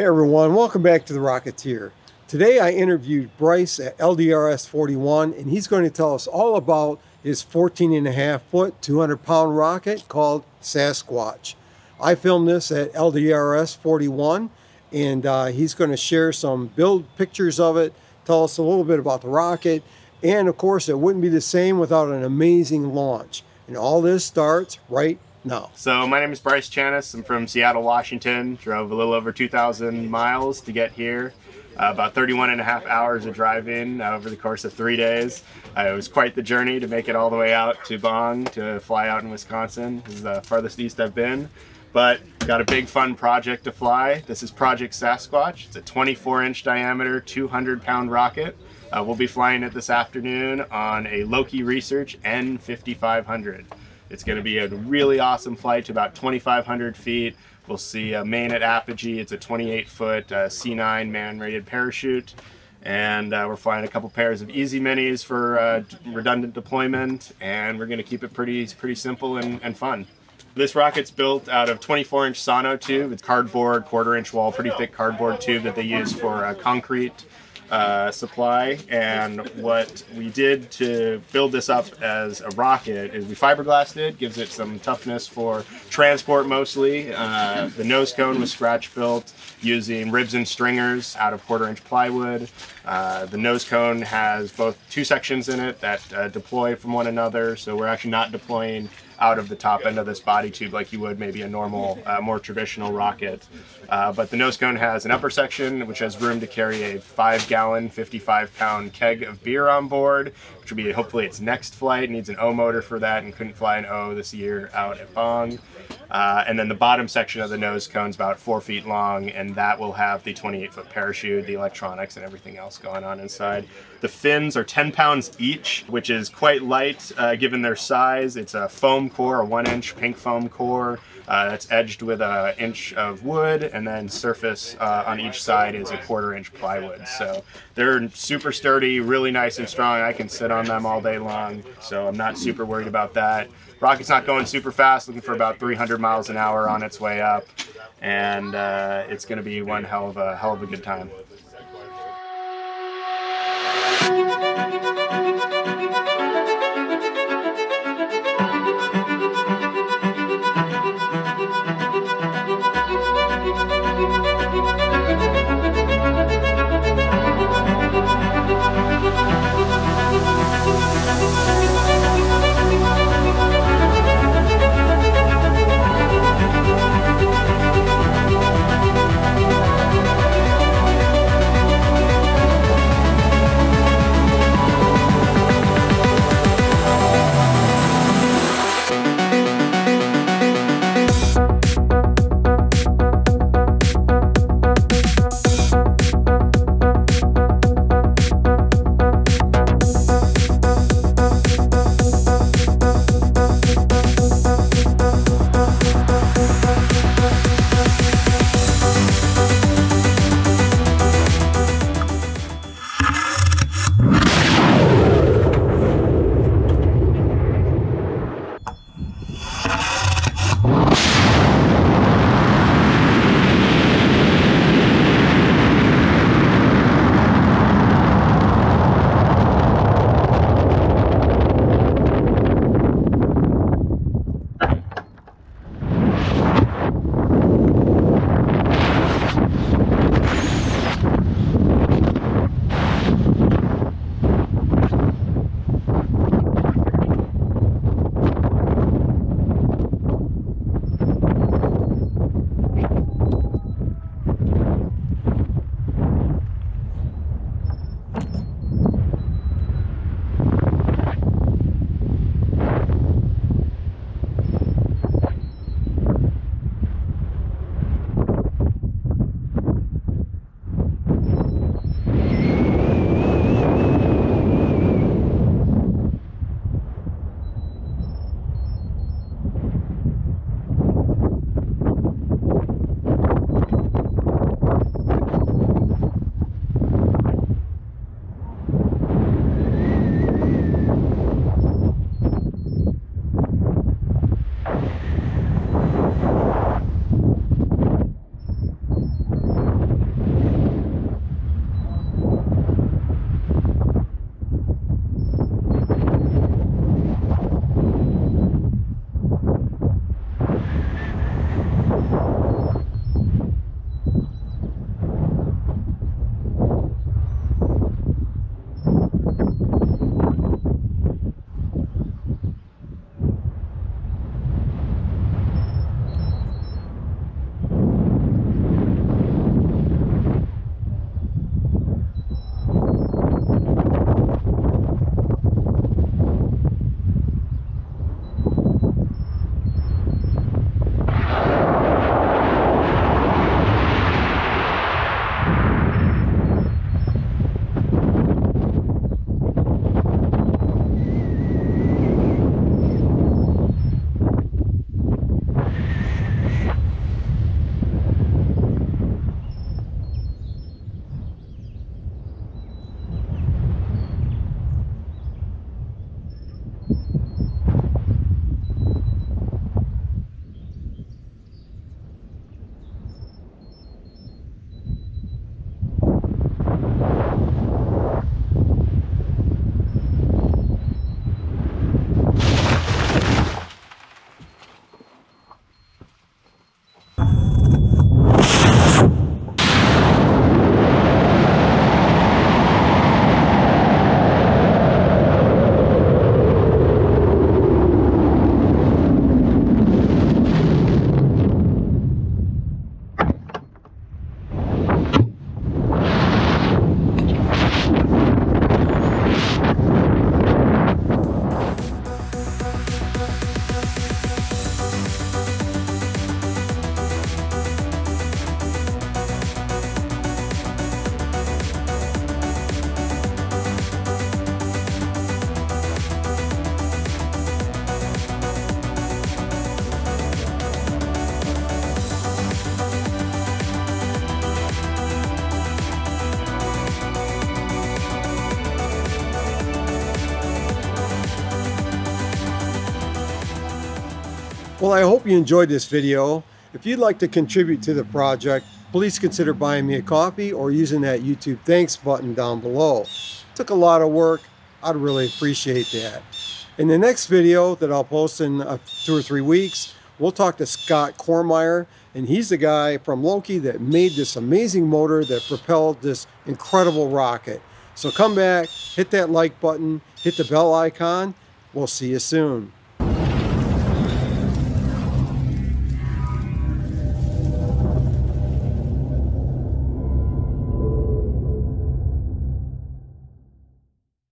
Hey everyone, welcome back to The Rocketeer. Today I interviewed Bryce at LDRS 41 and he's going to tell us all about his 14 and a half foot, 200 pound rocket called Sasquatch. I filmed this at LDRS 41 and uh, he's going to share some build pictures of it, tell us a little bit about the rocket, and of course it wouldn't be the same without an amazing launch. And all this starts right no. So my name is Bryce Chanes. I'm from Seattle, Washington. Drove a little over 2,000 miles to get here. Uh, about 31 and a half hours of driving uh, over the course of three days. Uh, it was quite the journey to make it all the way out to Bong to fly out in Wisconsin. This is the farthest east I've been. But got a big fun project to fly. This is Project Sasquatch. It's a 24 inch diameter, 200 pound rocket. Uh, we'll be flying it this afternoon on a Loki Research N5500. It's going to be a really awesome flight to about 2,500 feet. We'll see a main at apogee. It's a 28 foot uh, C9 man-rated parachute. And uh, we're flying a couple pairs of easy minis for uh, redundant deployment. And we're going to keep it pretty, pretty simple and, and fun. This rocket's built out of 24 inch Sonotube. It's cardboard, quarter inch wall, pretty thick cardboard tube that they use for uh, concrete uh, supply. And what we did to build this up as a rocket is we fiberglassed it, gives it some toughness for transport mostly. Uh, the nose cone was scratch built using ribs and stringers out of quarter inch plywood. Uh, the nose cone has both two sections in it that uh, deploy from one another, so we're actually not deploying out of the top end of this body tube like you would maybe a normal, uh, more traditional rocket. Uh, but the nose cone has an upper section which has room to carry a five gallon, 55 pound keg of beer on board, which will be hopefully its next flight. It needs an O motor for that and couldn't fly an O this year out at Bong. Uh, and then the bottom section of the nose cone is about four feet long, and that will have the 28 foot parachute, the electronics, and everything else going on inside. The fins are 10 pounds each, which is quite light uh, given their size. It's a foam core, a one inch pink foam core. Uh, that's edged with an inch of wood, and then surface uh, on each side is a quarter inch plywood. So they're super sturdy, really nice and strong. I can sit on them all day long, so I'm not super worried about that. Rocket's not going super fast, looking for about 300 miles an hour on its way up, and uh, it's going to be one hell of a hell of a good time. Well, I hope you enjoyed this video. If you'd like to contribute to the project, please consider buying me a coffee or using that YouTube thanks button down below. It took a lot of work. I'd really appreciate that. In the next video that I'll post in uh, two or three weeks, we'll talk to Scott Kormeyer, and he's the guy from Loki that made this amazing motor that propelled this incredible rocket. So come back, hit that like button, hit the bell icon. We'll see you soon.